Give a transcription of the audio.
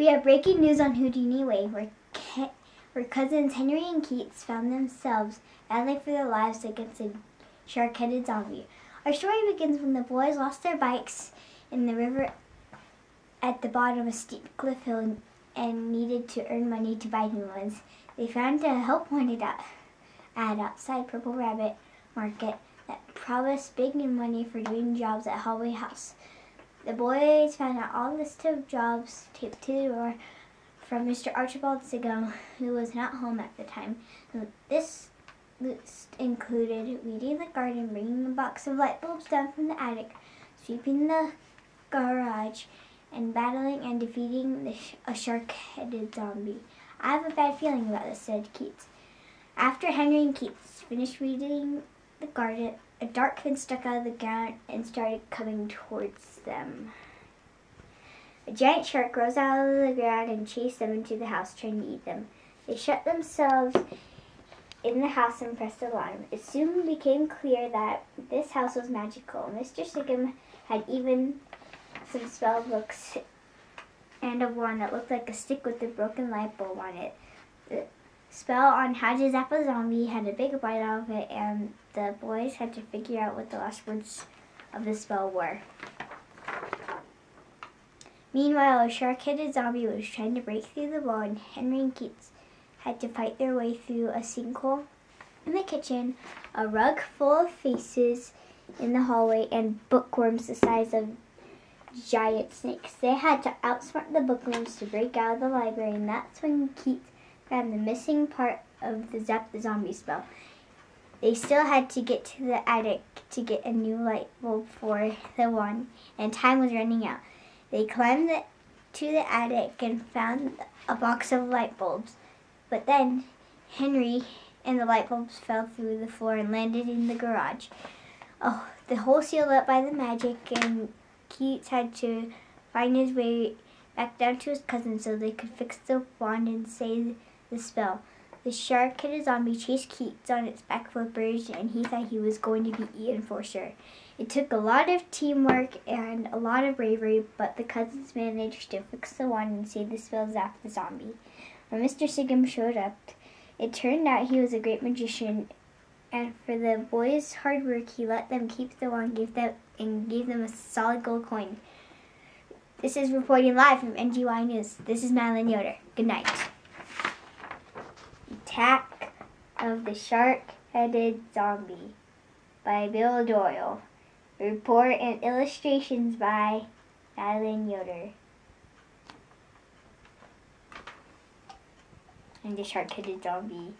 We have breaking news on Houdini Way, where, Ke- where cousins Henry and Keats found themselves battling for their lives against a shark-headed zombie. Our story begins when the boys lost their bikes in the river at the bottom of a steep cliff hill and, needed to earn money to buy new ones. They found a help wanted ad outside Purple Rabbit Market that promised big new money for doing jobs at Hallway House. The boys found out all the list of jobs taped to the door from Mr. Archibald Sigum, who was not home at the time. This list included weeding the garden, bringing a box of light bulbs down from the attic, sweeping the garage, and battling and defeating sh- a shark-headed zombie. I have a bad feeling about this, said Keats. After Henry and Keats finished weeding the garden, a dark fin stuck out of the ground and started coming towards them. A giant shark rose out of the ground and chased them into the house, trying to eat them. They shut themselves in the house and pressed alarm. It soon became clear that this house was magical. Mr. Sigum had even some spell books and a wand that looked like a stick with a broken light bulb on it. Spell on how to zap a zombie had a big bite out of it, and the boys had to figure out what the last words of the spell were. Meanwhile, a shark-headed zombie was trying to break through the wall, and Henry and Keats had to fight their way through a sinkhole in the kitchen, a rug full of faces in the hallway, and bookworms the size of giant snakes. They had to outsmart the bookworms to break out of the library, and that's when Keats found the missing part of the Zap the Zombie spell. They still had to get to the attic to get a new light bulb for the wand, and time was running out. They climbed the, to the attic and found a box of light bulbs. But then Henry and the light bulbs fell through the floor and landed in the garage. Oh, the hole sealed up by the magic, and Keats had to find his way back down to his cousin so they could fix the wand and say the spell. The shark a zombie, chased Keats on its back flippers, and he thought he was going to be eaten for sure. It took a lot of teamwork and a lot of bravery, but the cousins managed to fix the wand and save the spell zapped the zombie. When Mr. Sigum showed up, it turned out he was a great magician, and for the boys' hard work, he let them keep the wand gave them, and gave them a solid gold coin. This is reporting live from NGY News. This is Madelyn Yoder. Good night. Attack of the Shark-Headed Zombie by Bill Doyle. Report and illustrations by Madelyn Yoder. And the shark-headed zombie.